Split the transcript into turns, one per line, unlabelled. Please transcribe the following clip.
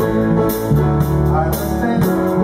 I was thinking